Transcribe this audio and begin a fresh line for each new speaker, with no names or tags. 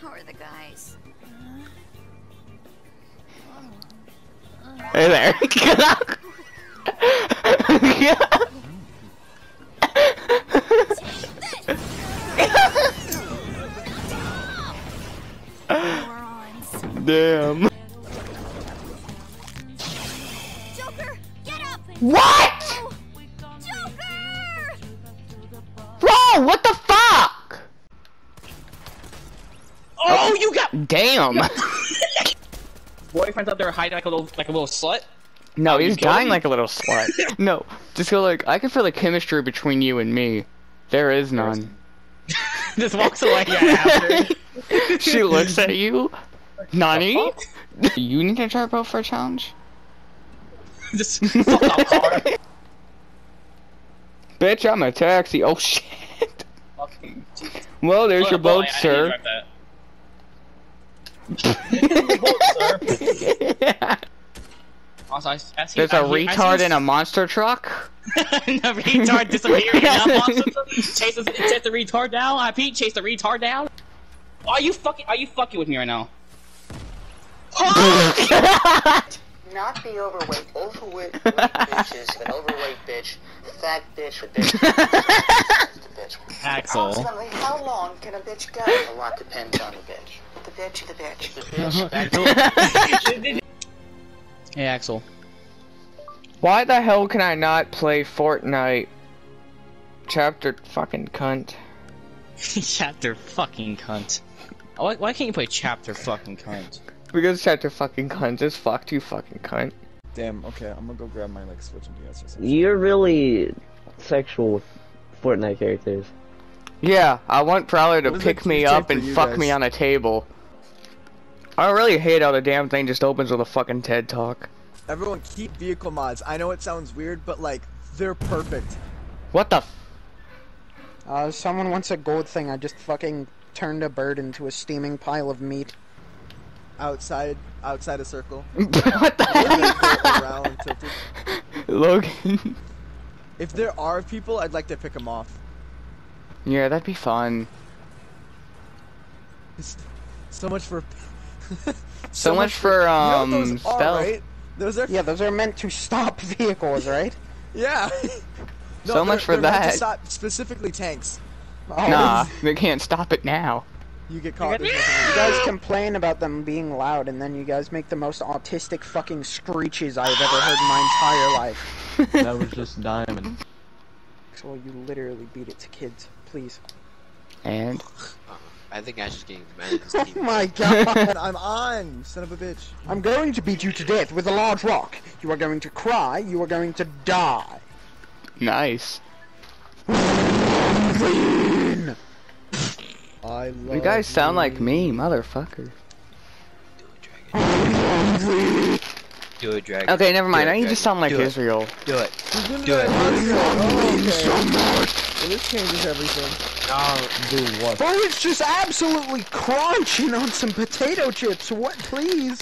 How are the guys?
Hey there.
Morons.
Damn.
Joker, get up!
What?
Joker!
Bro, what the fuck?
Oh, you got
Damn.
boyfriends out there hiding like a little like a little slut.
No,
you
he's dying
him?
like a little slut. no, just go like, I can feel the chemistry between you and me. There is none.
Just walks away after.
she looks at you. Nani? you need a turbo for a challenge?
Just fuck off, car.
Bitch, I'm a taxi. Oh shit. Well, there's
Hold
your
up, hold on,
boat,
I- I
sir.
need to drive that. Boat, sir. Also, I, I see,
There's
I
a
hear- I see
retard in a monster truck.
the retard disappearing. now, monster. chase, the, chase the retard down. I Pete, chase the retard down. Are you fucking? Are you fucking with me right now?
Not the overweight, overweight bitches, an overweight bitch, fat bitch, a bitch, the bitch.
Axel.
Approximately how long can a bitch go? A lot depends on the bitch. The bitch, the bitch, the bitch.
Hey, Axel.
Why the hell can I not play Fortnite? Chapter fucking cunt.
chapter fucking cunt. Why, why can't you play chapter fucking cunt?
Because chapter fucking cunt just fucked you fucking cunt.
Damn, okay, I'm gonna go grab my like switch and DS or something.
You're really sexual with Fortnite characters.
Yeah, I want Prowler to pick me up and fuck
guys?
me on a table. I don't really hate how the damn thing just opens with a fucking TED talk.
Everyone keep vehicle mods. I know it sounds weird, but like, they're perfect.
What the f-
Uh, someone wants a gold thing. I just fucking turned a bird into a steaming pile of meat.
Outside, outside a circle.
What the hell?
go around tilted.
Logan.
If there are people, I'd like to pick them off.
yeah, that'd be fun.
It's so much for.
So, much, for,
You know
um,
those are,
stealth.
right? Those are.
Yeah, those are meant to stop vehicles, right?
Yeah. No,
So much for
they're meant to
that.
stop specifically tanks.
Oh,
Nah, they can't stop it now.
You get caught. there's
You guys complain about them being loud, and then you guys make the most autistic fucking screeches I've ever heard in my entire life.
That was just diamond.
So you literally beat it to kids, please.
And
I think Ash is getting mad at his
Oh my god!
I'm on, son of a bitch.
I'm going to beat you to death with a large rock. You are going to cry. You are going to die.
nice.
I love
You guys sound like me, motherfucker.
Do it, Dragon.
Okay, never mind.
It,
I need to sound like
Do it.
Israel.
Do it.
Do
Do it.
Oh, okay. Oh, well, this changes everything.
Do what?
Bro, it's just absolutely crunching on some potato chips. What, please?